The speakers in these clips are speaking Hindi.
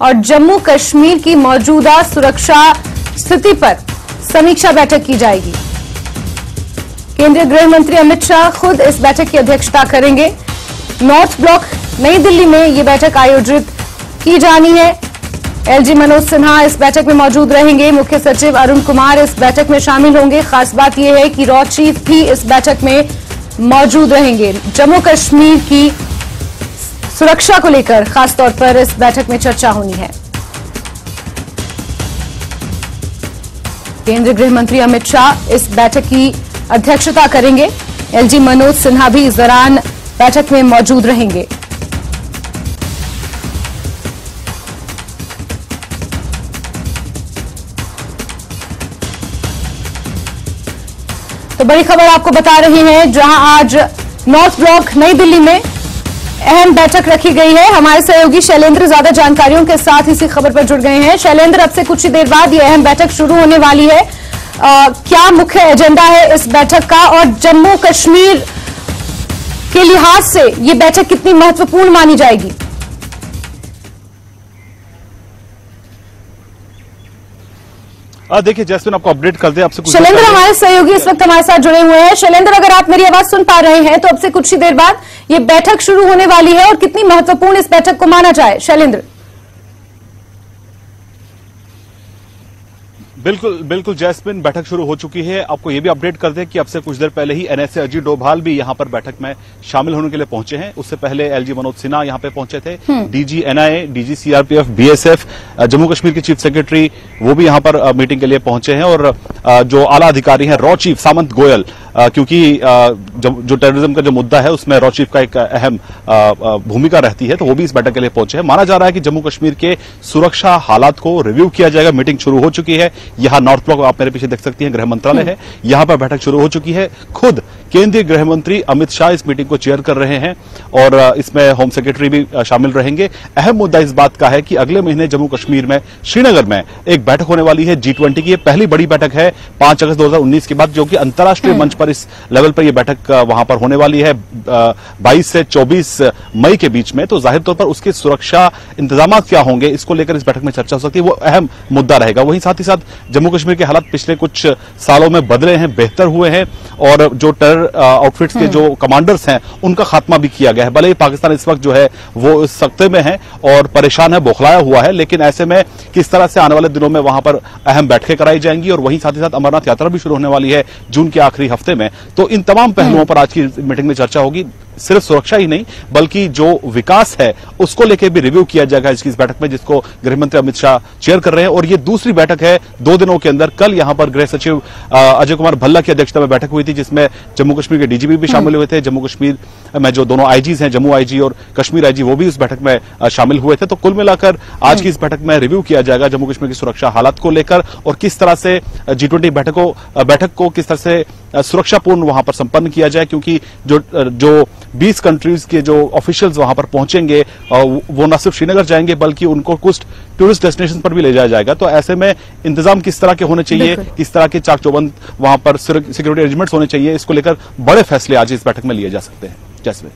और जम्मू कश्मीर की मौजूदा सुरक्षा स्थिति पर समीक्षा बैठक की जाएगी। केंद्रीय गृह मंत्री अमित शाह खुद इस बैठक की अध्यक्षता करेंगे। नॉर्थ ब्लॉक, नई दिल्ली में ये बैठक आयोजित की जानी है। एलजी मनोज सिन्हा इस बैठक में मौजूद रहेंगे। मुख्य सचिव अरुण कुमार इस बैठक में शामिल होंगे। खास बात यह है कि रॉ चीफ भी इस बैठक में मौजूद रहेंगे। जम्मू कश्मीर की सुरक्षा को लेकर खासतौर पर इस बैठक में चर्चा होनी है। केंद्रीय गृह मंत्री अमित शाह इस बैठक की अध्यक्षता करेंगे। एलजी मनोज सिन्हा भी इस दौरान बैठक में मौजूद रहेंगे। तो बड़ी खबर आपको बता रहे हैं, जहाँ आज नॉर्थ ब्लॉक, नई दिल्ली में अहम बैठक रखी गई है। हमारे सहयोगी शैलेंद्र ज़्यादा जानकारियों के साथ इसी खबर पर जुड़ गए हैं। शैलेंद्र अब से कुछ ही देर बाद ये अहम बैठक शुरू होने वाली है। आ, क्या मुख्य एजेंडा है इस बैठक का? और जम्मू कश्मीर के लिहाज से ये बैठक कितनी महत्वपूर्ण मानी जाएगी? देखिए जैसमिन आपको अपडेट कर दे आपसे शैलेंद्र हमारे सहयोगी इस वक्त हमारे साथ जुड़े हुए हैं। शैलेंद्र अगर आप मेरी आवाज़ सुन पा रहे हैं तो अब से कुछ ही देर बाद ये बैठक शुरू होने वाली है और कितनी महत्वपूर्ण इस बैठक को माना जाए। शैलेंद्र। बिल्कुल बिल्कुल जैस्मिन बैठक शुरू हो चुकी है। आपको ये भी अपडेट कर दें कि अब से कुछ देर पहले ही एनएसए अजीत डोभाल भी यहाँ पर बैठक में शामिल होने के लिए पहुँचे हैं। उससे पहले एलजी मनोज सिन्हा यहाँ पे पहुँचे थे। DG NIA DG CRPF BSF Jammu Kashmir के चीफ सेक्रेटरी वो भी यहाँ पर मीटिंग के लिए पहुँचे हैं। और जो आला अधिकारी हैं रॉ चीफ सामंत गोयल क्योंकि जो टेररिज्म का जो मुद्दा है उसमें रॉ चीफ का एक अहम भूमिका रहती है तो वो भी इस बैठक के लिए पहुँचे हैं। माना जा रहा है कि जम्मू कश्मीर के सुरक्षा हालात को रिव्यू किया जाएगा। मीटिंग शुरू हो चुकी है। यहाँ नॉर्थ ब्लॉक आप मेरे पीछे देख सकती है गृह मंत्रालय है। यहाँ पर बैठक शुरू हो चुकी है। खुद केंद्रीय गृह मंत्री अमित शाह इस मीटिंग को चेयर कर रहे हैं और इसमें होम सेक्रेटरी भी शामिल रहेंगे। अहम मुद्दा इस बात का है कि अगले महीने जम्मू कश्मीर में श्रीनगर में एक बैठक होने वाली है जी ट्वेंटी की। पहली बड़ी बैठक है पाँच अगस्त दो हज़ार उन्नीस के बाद जो कि अंतर्राष्ट्रीय हम्म। मंच पर इस लेवल पर यह बैठक वहाँ पर होने वाली है। बाईस से चौबीस मई के बीच में। तो ज़ाहिर तौर पर उसके सुरक्षा इंतज़ाम क्या होंगे इसको लेकर इस बैठक में चर्चा हो सकती है। वो अहम मुद्दा रहेगा। वहीं साथ ही साथ जम्मू कश्मीर के हालात पिछले कुछ सालों में बदले हैं बेहतर हुए हैं और जो टेरर आउटफिट्स के हम्म। जो कमांडर्स हैं उनका खात्मा भी किया गया है भले ही पाकिस्तान इस वक्त जो है वो इस सख्ते में है और परेशान है बौखलाया हुआ है लेकिन ऐसे में किस तरह से आने वाले दिनों में वहाँ पर अहम बैठकें कराई जाएँगी और वहीं साथ ही साथ अमरनाथ यात्रा भी शुरू होने वाली है जून के आखिरी हफ़्ते में तो इन तमाम पहलुओं हम्म। पर आज की मीटिंग में चर्चा होगी सिर्फ़ सुरक्षा ही नहीं बल्कि जो विकास है उसको लेकर भी रिव्यू किया जाएगा इसकी इस बैठक में जिसको गृहमंत्री अमित शाह चेयर कर रहे हैं। और ये दूसरी बैठक है दो दिनों के अंदर कल यहाँ पर गृह सचिव अजय कुमार भल्ला की अध्यक्षता में बैठक हुई थी जिसमें जम्मू कश्मीर के डीजीपी भी शामिल हुए थे जम्मू कश्मीर में जो दोनों आईजीज हैं जम्मू आईजी और कश्मीर आईजी वो भी इस बैठक में शामिल हुए थे। तो कुल मिलाकर आज की इस बैठक में रिव्यू किया जाएगा जम्मू कश्मीर की सुरक्षा हालात को लेकर और किस तरह से जी बैठकों बैठक को किस तरह से सुरक्षापूर्ण वहाँ पर संपन्न किया जाए क्योंकि जो जो 20 कंट्रीज़ के जो ऑफिशियल्स वहाँ पर पहुँचेंगे वो न सिर्फ़ श्रीनगर जाएँगे बल्कि उनको कुछ टूरिस्ट डेस्टिनेशन पर भी ले जाया जाएगा। तो ऐसे में इंतज़ाम किस तरह के होने चाहिए किस तरह के चाक चौबंद वहाँ पर सिक्योरिटी अरेंजमेंट्स होने चाहिए इसको लेकर बड़े फैसले आज इस बैठक में लिए जा सकते हैं। जैसे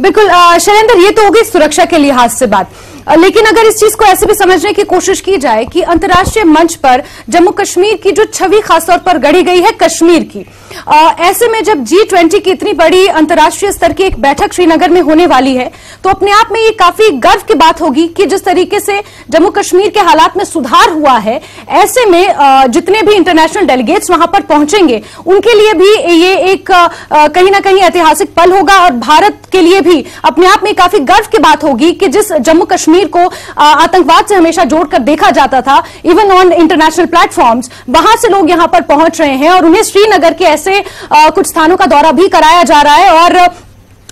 बिल्कुल शैलेंद्र ये तो होगी सुरक्षा के लिहाज से बात। लेकिन अगर इस चीज़ को ऐसे भी समझने की कोशिश की जाए कि अंतर्राष्ट्रीय मंच पर जम्मू कश्मीर की जो छवि खासतौर पर गढ़ी गई है कश्मीर की आ, ऐसे में जब जी ट्वेंटी की इतनी बड़ी अंतर्राष्ट्रीय स्तर की एक बैठक श्रीनगर में होने वाली है तो अपने आप में ये काफ़ी गर्व की बात होगी कि जिस तरीके से जम्मू कश्मीर के हालात में सुधार हुआ है ऐसे में आ, जितने भी इंटरनेशनल डेलीगेट्स वहाँ पर पहुँचेंगे उनके लिए भी ये एक कहीं ना कहीं ऐतिहासिक पल होगा और भारत के लिए भी अपने आप में काफ़ी गर्व की बात होगी कि जिस जम्मू कश्मीर कश्मीर को आतंकवाद से हमेशा जोड़कर देखा जाता था इवन ऑन इंटरनेशनल प्लेटफॉर्म्स वहाँ से लोग यहाँ पर पहुँच रहे हैं और उन्हें श्रीनगर के ऐसे कुछ स्थानों का दौरा भी कराया जा रहा है और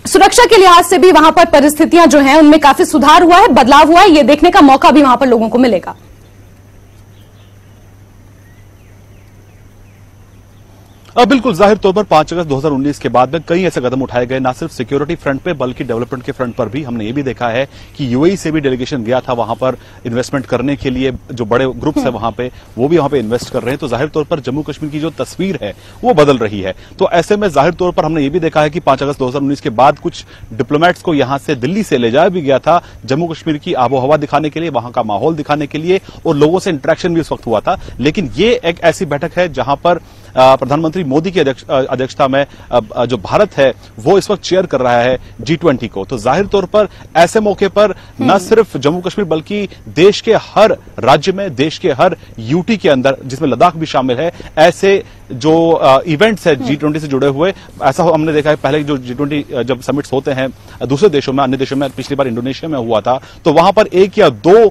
सुरक्षा के लिहाज से भी वहाँ पर परिस्थितियाँ जो हैं, उनमें काफ़ी सुधार हुआ है, बदलाव हुआ है, ये देखने का मौका भी वहाँ पर लोगों को मिलेगा। अब बिल्कुल ज़ाहिर तौर पर पाँच अगस्त 2019 के बाद में कई ऐसे कदम उठाए गए ना सिर्फ़ सिक्योरिटी फ्रंट पे बल्कि डेवलपमेंट के फ्रंट पर भी। हमने ये भी देखा है कि यूएई से भी डेलीगेशन गया था वहाँ पर इन्वेस्टमेंट करने के लिए जो बड़े ग्रुप्स है वहाँ पे वो भी वहाँ पे इन्वेस्ट कर रहे हैं। तो ज़ाहिर तौर पर जम्मू कश्मीर की जो तस्वीर है वो बदल रही है। तो ऐसे में ज़ाहिर तौर पर हमने ये भी देखा है कि पाँच अगस्त दो हज़ार उन्नीस के बाद कुछ डिप्लोमैट्स को यहाँ से दिल्ली से ले जाया भी गया था जम्मू कश्मीर की आबोहवा दिखाने के लिए वहाँ का माहौल दिखाने के लिए और लोगों से इंटरेक्शन भी उस वक्त हुआ था। लेकिन ये एक ऐसी बैठक है जहाँ पर प्रधानमंत्री मोदी की अध्यक्षता में जो भारत है वो इस वक्त चेयर कर रहा है जी ट्वेंटी को तो ज़ाहिर तौर पर ऐसे मौके पर न हम्म। सिर्फ़ जम्मू कश्मीर बल्कि देश के हर राज्य में देश के हर यूटी के अंदर जिसमें लद्दाख भी शामिल है ऐसे जो इवेंट्स है जी ट्वेंटी से जुड़े हुए ऐसा हमने देखा है पहले जो जी ट्वेंटी जब समिट्स होते हैं दूसरे देशों में अन्य देशों में पिछली बार इंडोनेशिया में हुआ था तो वहाँ पर एक या दो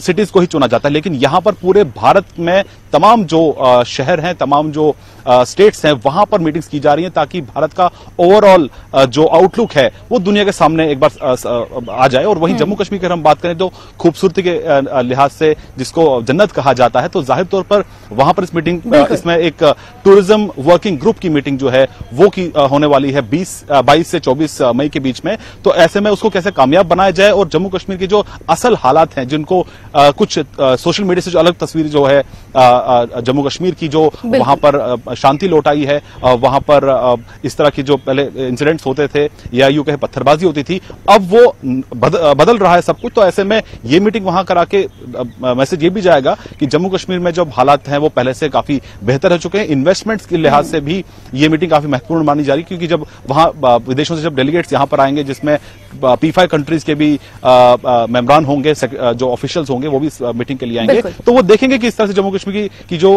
सिटीज़ को ही चुना जाता है लेकिन यहाँ पर पूरे भारत में तमाम जो शहर हैं तमाम जो स्टेट्स हैं वहाँ पर मीटिंग्स की जा रही हैं ताकि भारत का ओवरऑल जो आउटलुक है वो दुनिया के सामने एक बार आ जाए। और वहीं हम्म। जम्मू कश्मीर की हम बात करें तो खूबसूरती के लिहाज से जिसको जन्नत कहा जाता है तो ज़ाहिर तौर पर वहाँ पर इस मीटिंग इसमें एक टूरिज़्म वर्किंग ग्रुप की मीटिंग जो है वो की होने वाली है बीस बाईस से चौबीस मई के बीच में। तो ऐसे में उसको कैसे कामयाब बनाया जाए और जम्मू कश्मीर की जो असल हालात हैं जिनको कुछ सोशल मीडिया से जो अलग तस्वीर जो है जम्मू कश्मीर की जो वहाँ पर शांति लौट आई है वहाँ पर इस तरह की जो पहले इंसिडेंट्स होते थे या यू कहे पत्थरबाजी होती थी अब वो बद, बदल रहा है सब कुछ तो ऐसे में ये मीटिंग वहाँ करा के मैसेज ये भी जाएगा कि जम्मू कश्मीर में जो हालात हैं वो पहले से काफ़ी बेहतर हो चुके हैं। इन्वेस्टमेंट्स के लिहाज से भी ये मीटिंग काफ़ी महत्वपूर्ण मानी जा रही क्योंकि जब वहाँ विदेशों से जब डेलीगेट्स यहाँ पर आएँगे जिसमें पी फाइव कंट्रीज़ के भी मेम्बरान होंगे जो ऑफिशियल्स होंगे वो भी इस मीटिंग के लिए आएँगे तो वो देखेंगे कि इस तरह से जम्मू कश्मीर की, की जो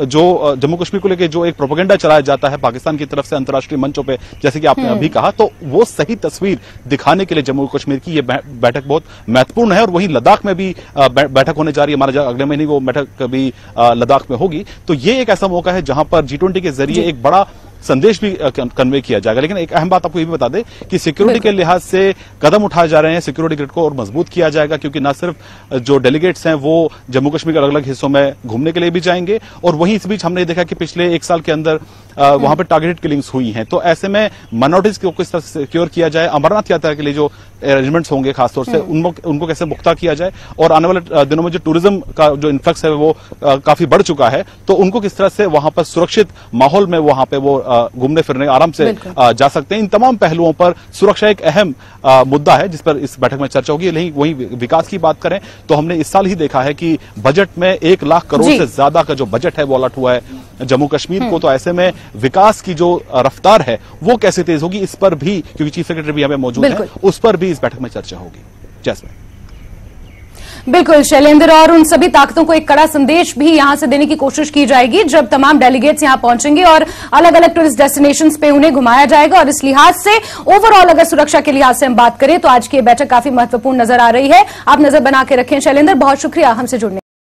जो जम्मू कश्मीर को लेकर जो एक प्रोपोगेंडा चलाया जाता है पाकिस्तान की तरफ़ से अंतर्राष्ट्रीय मंचों पर जैसे कि आपने अभी हम्म। कहा तो वो सही तस्वीर दिखाने के लिए जम्मू कश्मीर की ये बैठक बहुत महत्वपूर्ण है और वहीं लद्दाख में भी बैठक होने जा रही है। हमारा अगले महीने वो बैठक भी लद्दाख में होगी। तो ये एक ऐसा मौका है जहाँ पर जी के ज़रिए एक बड़ा संदेश भी कन्वे किया जाएगा। लेकिन एक अहम बात आपको ये भी बता दें कि सिक्योरिटी के लिहाज से कदम उठाए जा रहे हैं सिक्योरिटी ग्रिड को और मज़बूत किया जाएगा क्योंकि न सिर्फ़ जो डेलीगेट्स हैं वो जम्मू कश्मीर के अलग अलग हिस्सों में घूमने के लिए भी जाएँगे। और वहीं इस बीच हमने देखा कि पिछले एक साल के अंदर वहाँ पर टारगेटेड किलिंग्स हुई हैं। तो ऐसे में माइनॉरिटीज को किस तरह सिक्योर किया जाए अमरनाथ यात्रा के लिए जो अरेंजमेंट्स होंगे खासतौर से हम्म। उनको उनको कैसे मुख्ता किया जाए और आने वाले दिनों में जो टूरिज़्म का जो इन्फ्लक्स है वो काफ़ी बढ़ चुका है तो उनको किस तरह से वहाँ पर सुरक्षित माहौल में वहाँ पे वो घूमने फिरने आराम से जा सकते हैं। इन तमाम पहलुओं पर सुरक्षा एक अहम मुद्दा है जिस पर इस बैठक में चर्चा होगी। नहीं वहीं विकास की बात करें तो हमने इस साल ही देखा है कि बजट में एक लाख करोड़ से ज़्यादा का जो बजट है वो अलर्ट हुआ है। जम्मू कश्मीर को हम्म। तो ऐसे में विकास की जो रफ्तार है वो कैसे तेज होगी इस पर भी क्योंकि चीफ सेक्रेटरी भी हमें मौजूद है उस पर भी इस बैठक में चर्चा होगी। जैसमिन। बिल्कुल शैलेंद्र और उन सभी ताकतों को एक कड़ा संदेश भी यहाँ से देने की कोशिश की जाएगी जब तमाम डेलीगेट्स यहाँ पहुँचेंगे और अलग अलग टूरिस्ट डेस्टिनेशन पे उन्हें घुमाया जाएगा और इस लिहाज से ओवरऑल अगर सुरक्षा के लिहाज से हम बात करें तो आज की बैठक काफ़ी महत्वपूर्ण नज़र आ रही है। आप नज़र बना के रखें शैलेंद्र बहुत शुक्रिया हमसे जुड़ने